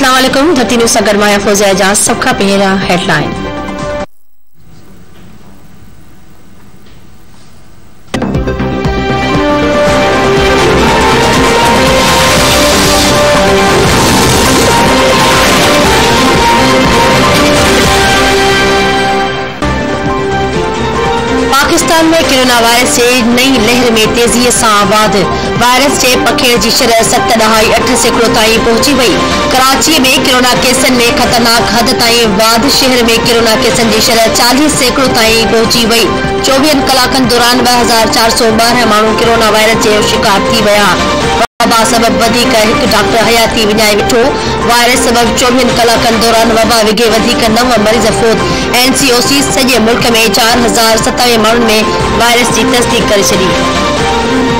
अस्सलाम धरती न्यूज़ गॾु माँ फौज़िया एजाज़ खां पहिरियाँ हेडलाइन। पाकिस्तान में कोरोना वायरस से नई लहर में तेज़ी से वाध वायरस जे पखेड़ जी शरह सत ॾहाई अठ सैकड़ो ताईं पहुची वई कराचीअ में कोरोना केसनि में ख़तरनाक हद ताईं वाध, शहर में कोरोना केसनि जी शरह चालीह सैकड़ो ताईं पहुची वई चोवीहनि कलाकनि दौरान ॿ हज़ार चारि सौ ॿारहं माण्हू कोरोना वायरस जे शिकार थी विया। वबा सबब वधीक डॉक्टर हयाती विञाए वेठो। वायरस सबब चोवीहनि कलाकनि दौरान वबा विघे नव मरीज़ फोत। एनसीओसी सॼे मुल्क में चार हज़ार सतावीह माण्हुनि में वायरस जी तस्दीक करे छॾी।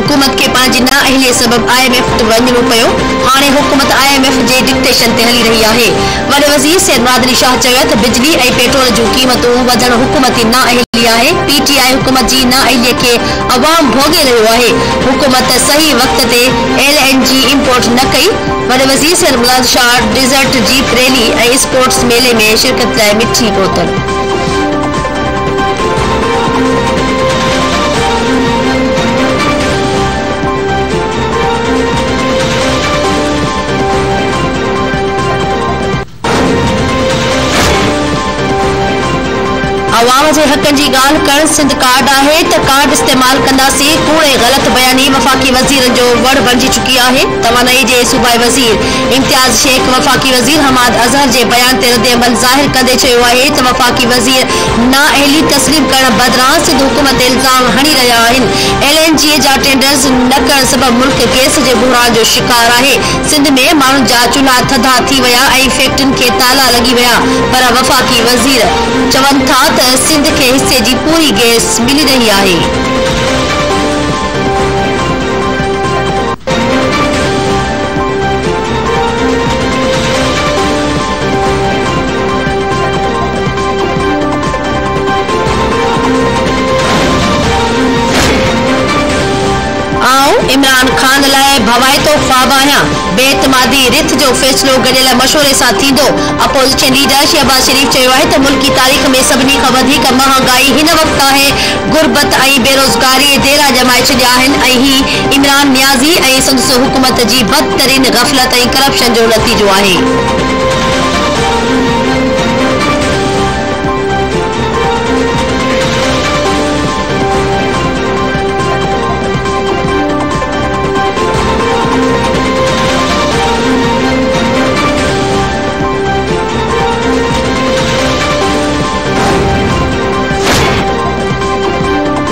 हुकूमत खे पंहिंजी नाअहलीअ सबब आईएमएफ वञणो पियो हाणे हुकूमत आईएमएफ जे डिक्टेशन ते हली रही आहे। वॾे वज़ीर सैद मादनी शाह चयो त बिजली ऐं पेट्रोल जूं क़ीमतूं वधण हुकूमती नाअहली आहे। पीटीआई हुकूमत जी नाअहलीअ खे अवाम भोगे रहियो आहे। हुकूमत सही वक़्त ते एलएनजी इंपोर्ट न कई। वॾे वज़ीर Syed Murad Shah desert jeep rally ऐं स्पोर्ट्स मेले में शिरकत लाइ मिठी पहुतल अवाम जे हक़नि जी ॻाल्हि करणु सिंध कार्ड आहे, त कार्ड इस्तेमालु कंदासीं। कूड़े ग़लति बयानी वफ़ाक़ी वज़ीरनि जो वड़ बणिजी चुकी आहे। तवानई जे सूबाई वज़ीर इम्तियाज़ शेख वफ़ाक़ी वज़ीर हमाद अज़हर जे बयान ते रद्द अमल ज़ाहिर कंदे चयो आहे त वफ़ाक़ी वज़ीर नाअहली तस्लीम करण बदिरां सिंध हुकूमत ते इल्ज़ाम हणी रहिया आहिनि। एलएनजी जा टेंडर्स न करण सबबि मुल्क गैस जे बुहरान जो शिकार आहे। सिंध में माण्हुनि जा चूल्हा थधा थी विया ऐं फैक्ट्रियुनि खे ताला लॻी विया। पर वफ़ाक़ी वज़ीर चवनि था त सिंध खे हिसे जी पूरी गैस मिली रही आऊँ इमरान ख़ान लाइ भवाइतो ख्वाब आहियाँ बेतमादी रिथ जो फ़ैसिलो गॾियल मशवरे सां अपोज़िशन लीडर शहबाज शरीफ़ चयो आहे तारीख़ में सभिनी खां वधीक महांगाई हिन वक़्तु आहे। गुरबत ऐं बेरोज़गारी डेरा जमाए छॾिया ही इमरान न्याज़ी ऐं हुकूमत जी बदतरीन गफ़लत करप्शन जो नतीजो आहे।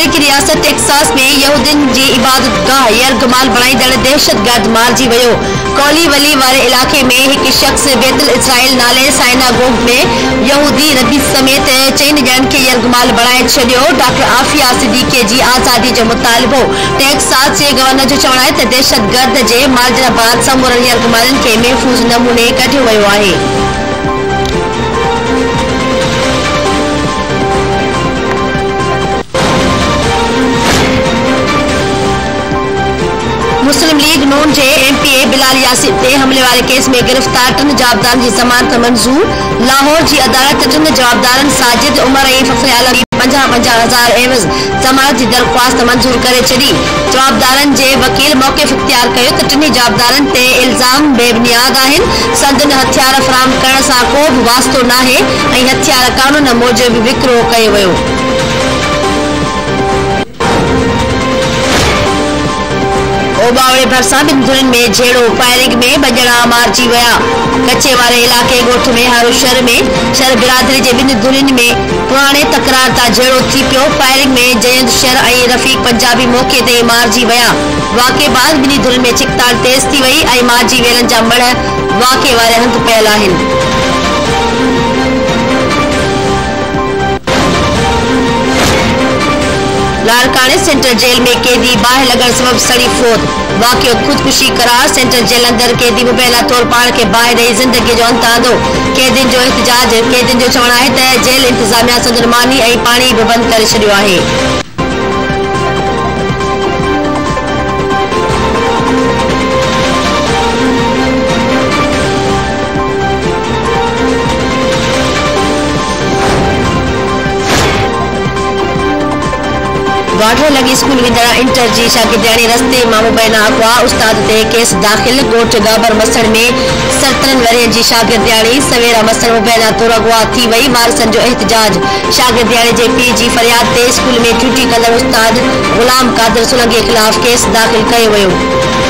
अमेरिकी रियासत टेक्सास में यहूदिन जी इबादत गाह यरगमाल बणाईंदड़ दहशतगर्द मारिजी वियो। कोली वली वारे इलाक़े में हिकु शख़्स बेतल इसराइल नाले साइनागोग में यहूदी रबी समेत चइनि ॼणनि खे यरगमाल बणाए छॾियो डॉक्टर आफिया सिद्दीक़ीअ जी आज़ादी जो मुतालिबो टेक्सास जे गवर्नर जो चवणु त दहशतगर्द जे मारिजण बाद समूरनि यरगमालनि खे महफ़ूज़ नमूने कढियो वियो आहे। मुस्लिम लीग नून जे एमपीए बिलाल यासिर ते हमले वारे केस में गिरफ़्तार टिन जवाबदारनि जी ज़मानत मंज़ूर। लाहौर जी अदालत टिन जवाबदारनि साजिद उमर ऐं फखरे आलम पंजाह पंजाह हज़ार एवज़ ज़मानत जी दरख़्वास्त मंज़ूर करे छॾी जवाबदारनि जे वकील मौक़िफ़ इख़्तियार कयो त टिनी जवाबदारनि ते इल्ज़ाम बेबुनियाद आहिनि। संदन हथियार फ़राहम करण सां को बि वास्तो नाहे। ऐं हथियार क़ानून मूजिबि विकिरो कयो वियो। भरिसां ॿिनि धुरनि में झेड़ो फायरिंग में ॼणा मारिजी विया। कचे वारे इलाइक़े ॻोठ में हारो शहर में शहर बिरादरी जे ॿिनि धुरनि में पुराणे तकरार तां झेड़ो थी पियो, फायरिंग में जयंत शहर ऐं रफ़ीक पंजाबी मौक़े ते मारिजी विया। वाक़े बाद ॿिन्ही धुरनि में चिकताड़ तेज़ थी वई ऐं मारिजी वियलनि जा मड़ वाक़े वारे हंधि पियल आहिनि। लाड़काने सेंट्रल जेल में कैदी बाह लगन सबब सड़ी फौत। वाक़ियो ख़ुदकुशी करार सेंट्रल जेल अंदर कैदी मुबैला तौर पाण खे बाहि रही ज़िंदगी जो अंत आंदो। कैदियुनि जो एहतजाज कैदियुनि जो चवणु त जेल इंतिज़ामिया संदन मानी पाणी बि बंदि करे छॾियो आहे। वाढे लगी स्कूल वेंदड़ इंटर जी शागिदारी रस्ते माँ मुबैना अगवा उस्ताद ते केस दाख़िल कोर्ट गाबर मसण में सत्रह वर की शागिर्दियाणी सवेरा मसण मुबैना तुर अगवा थी वई वारसनि जो एहतजाज। शागिर्दियाणी जे पीउ जी फरियाद से स्कूल में छुट्टी कंदड़ उस्ताद ग़ुलाम कादर सुलंगे ख़िलाफ़ केस दाख़िल किया वियो।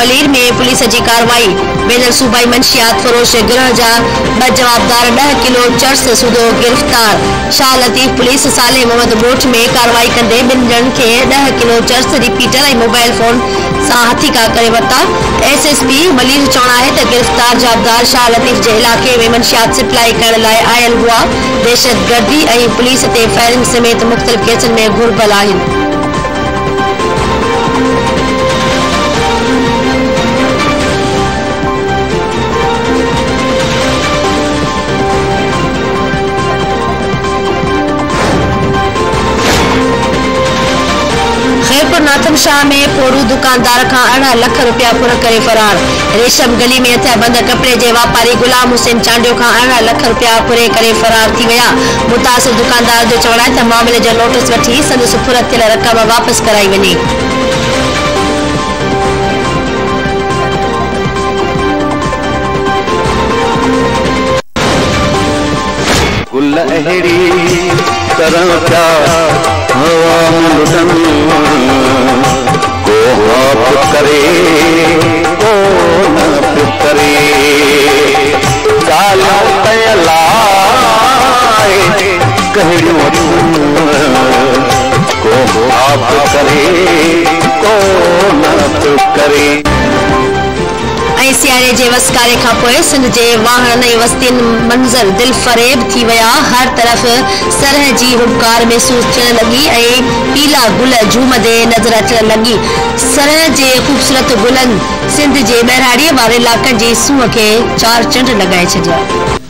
मलीर में पुलिस जी कार्रवाई। बेनर सूबाई मंशियात फरोश गिरह जा ॿ जवाबदार ॾह किलो चर्स सूदो गिरफ़्तार। शाह लतीफ़ पुलिस साले मोहम्मद ॻोठ में कार्रवाई कंदे ॿिनि ॼणनि खे ॾह किलो चर्स रिपीटर ऐं मोबाइल फ़ोन सां हथीका करे वरिता। एस एस पी मलीर जो चवणु आहे त गिरफ़्तार जवाबदार शाह लतीफ़ जे इलाइक़े में मंशियात सप्लाई करण लाइ आयल हुआ। दहशतगर्दी ऐं पुलिस ते फायरिंग समेत मुख़्तलिफ़ केसनि में घुर्बल आहिनि। शाह में पोरू दुकानदार खां अरिड़हं लख रुपया फुर करे फरार। रेशम गली में हथियारबंद कपिड़े जे वापारी गुलाम हुसैन चांडियो खां अरिड़हं लख रुपया फुरे करे फरार थी मुतासिर दुकानदार जो चवणु त मामले जो नोटिस वठी संदसि फुर थियल रक़म वापसि कराई वञे। गुल तरह पिया हवा में को हाप करे को न पियो करे ॻाल्हि कयल आहे को आप करे को न पियो करे सियारे जे वसकारे खां सिंध जे वाहणनि ऐं मंज़र दिल फरेब थी विया। हर तरफ़ सरह जी हुबकार महसूस थियण लॻी ऐं पीला गुल झूमदे नज़र अचण लॻी सरह जे ख़ूबसूरत गुलनि सिंध जे ॿहिराड़ीअ वारे इलाइक़नि जी सूंहं खे चार चंड लॻाए छॾिया।